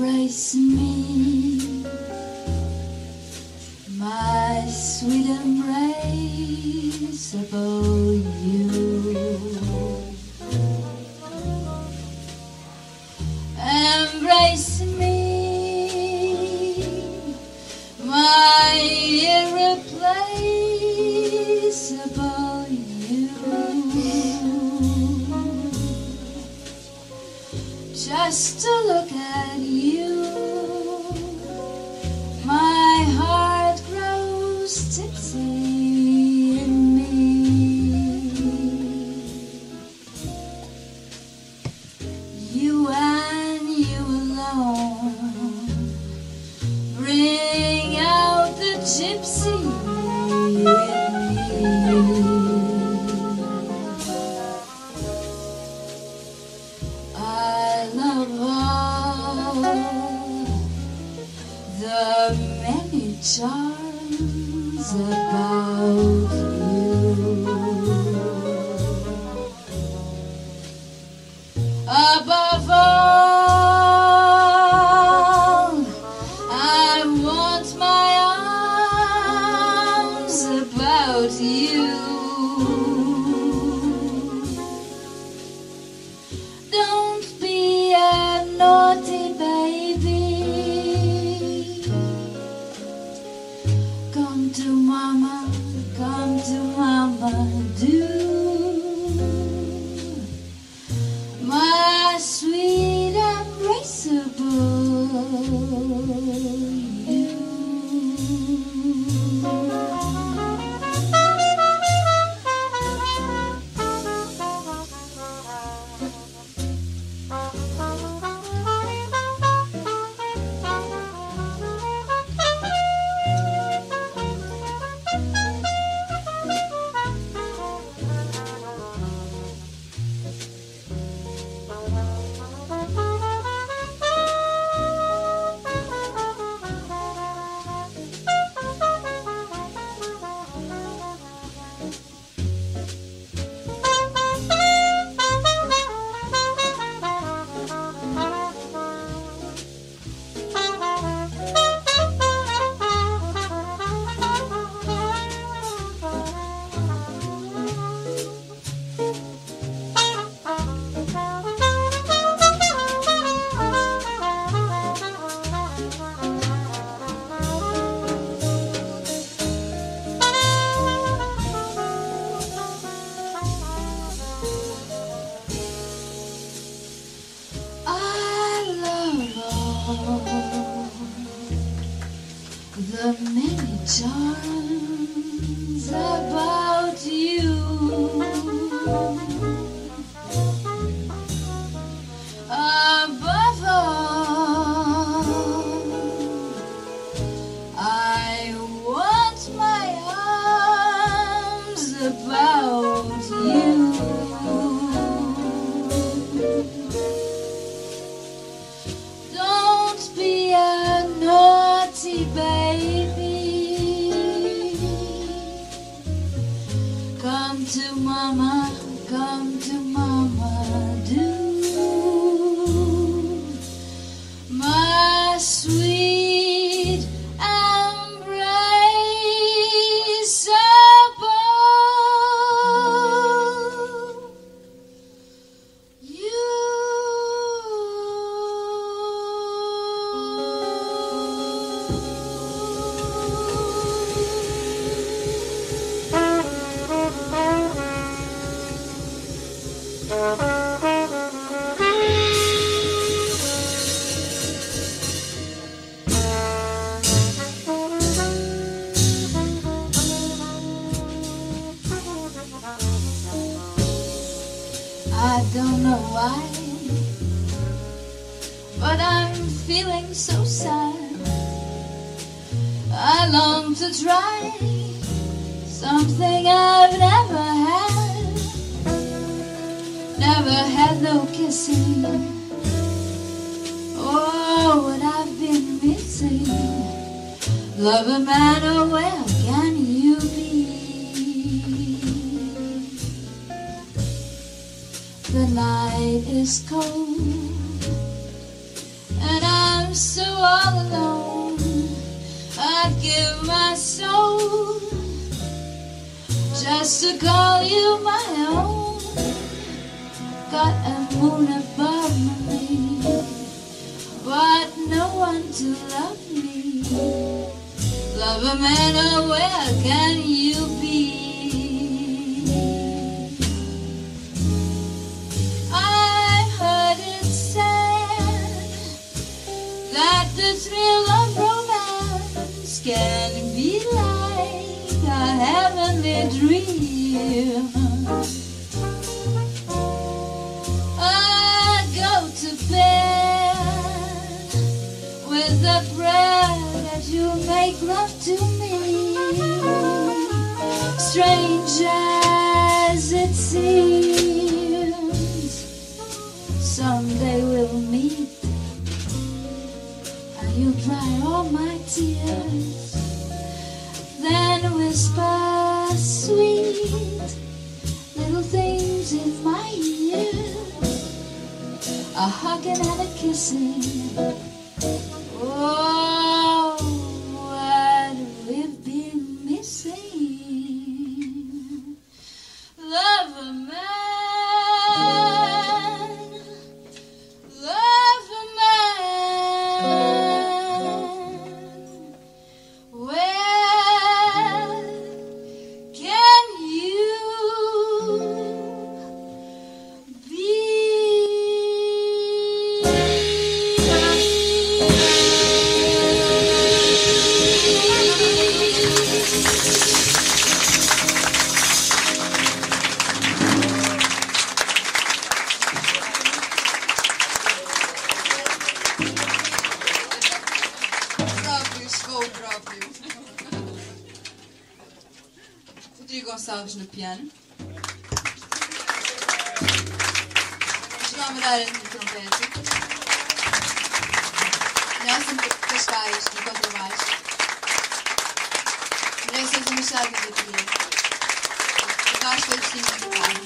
embrace me, my sweet embrace about you. Embrace me, my irreplaceable you. Just to look at about you. Don't be a naughty baby. Come to mama, come to mama, do. The many charms I don't know why, but I'm feeling so sad. I long to try something I've never had. Never had no kissing. Oh, what I've been missing. Lover man, oh where can you be? The night is cold, and I'm so all alone. I'd give my soul just to call you my own. Got a moon above me, but no one to love me. Lover man, oh where can you be? Heavenly dream. I go to bed with the prayer that you make love to me. Strange as it seems, someday we'll meet and you'll dry all my tears. Then whisper sweet little things in my ear, a hugging and a kissing. Gonçalves no piano. João Madeira no trompete. Nelson Cascais no contrabaixo. Maria Sousa Machado no bateria. Ricardo Agostinho no teclado.